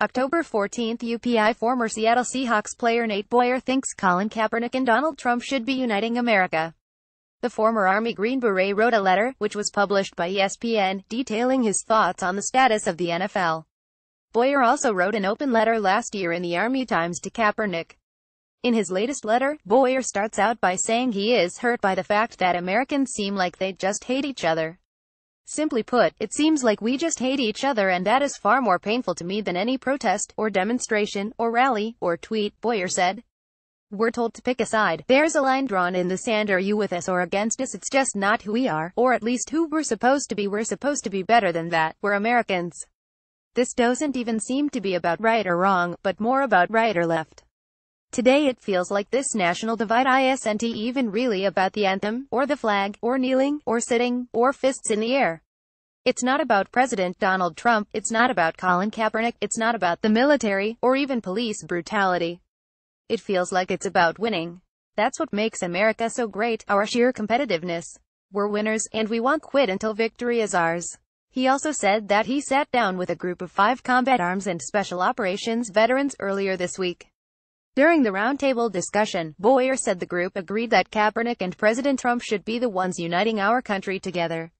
October 14, UPI former Seattle Seahawks player Nate Boyer thinks Colin Kaepernick and Donald Trump should be uniting America. The former Army Green Beret wrote a letter, which was published by ESPN, detailing his thoughts on the status of the NFL. Boyer also wrote an open letter last year in the Army Times to Kaepernick. In his latest letter, Boyer starts out by saying he is hurt by the fact that Americans seem like they just hate each other. Simply put, it seems like we just hate each other and that is far more painful to me than any protest, or demonstration, or rally, or tweet, Boyer said. We're told to pick a side. There's a line drawn in the sand are you with us or against us it's just not who we are, or at least who we're supposed to be we're supposed to be better than that, we're Americans. This doesn't even seem to be about right or wrong, but more about right or left. Today it feels like this national divide isn't even really about the anthem, or the flag, or kneeling, or sitting, or fists in the air. It's not about President Donald Trump, it's not about Colin Kaepernick, it's not about the military, or even police brutality. It feels like it's about winning. That's what makes America so great, our sheer competitiveness. We're winners, and we won't quit until victory is ours. He also said that he sat down with a group of five combat arms and special operations veterans earlier this week. During the roundtable discussion, Boyer said the group agreed that Kaepernick and President Trump should be the ones uniting our country together.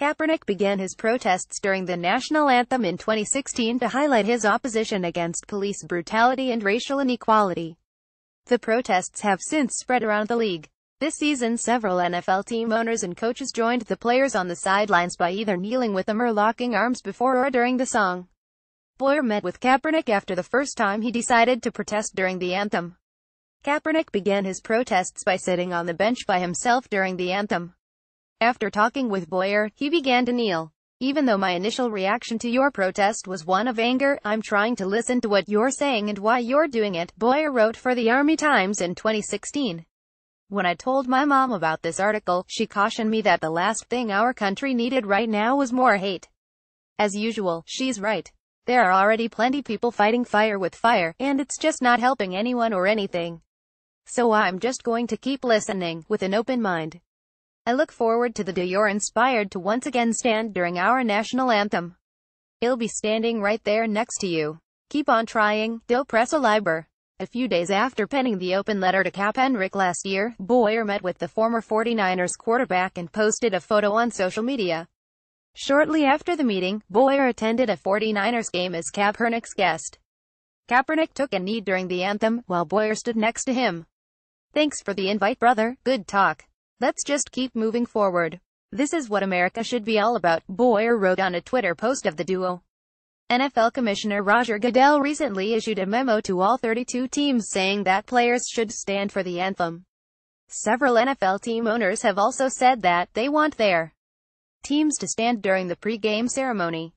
Kaepernick began his protests during the national anthem in 2016 to highlight his opposition against police brutality and racial inequality. The protests have since spread around the league. This season several NFL team owners and coaches joined the players on the sidelines by either kneeling with them or locking arms before or during the song. Boyer met with Kaepernick after the first time he decided to protest during the anthem. Kaepernick began his protests by sitting on the bench by himself during the anthem. After talking with Boyer, he began to kneel. Even though my initial reaction to your protest was one of anger, I'm trying to listen to what you're saying and why you're doing it, Boyer wrote for the Army Times in 2016. When I told my mom about this article, she cautioned me that the last thing our country needed right now was more hate. As usual, she's right. There are already plenty people fighting fire with fire, and it's just not helping anyone or anything. So I'm just going to keep listening, with an open mind. I look forward to the day you're inspired to once again stand during our national anthem. He'll be standing right there next to you. Keep on trying, De Oppresso Liber. A few days after penning the open letter to Kaepernick last year, Boyer met with the former 49ers quarterback and posted a photo on social media. Shortly after the meeting, Boyer attended a 49ers game as Kaepernick's guest. Kaepernick took a knee during the anthem, while Boyer stood next to him. Thanks for the invite brother, good talk. Let's just keep moving forward. This is what America should be all about, Boyer wrote on a Twitter post of the duo. NFL Commissioner Roger Goodell recently issued a memo to all 32 teams saying that players should stand for the anthem. Several NFL team owners have also said that they want their teams to stand during the pre-game ceremony.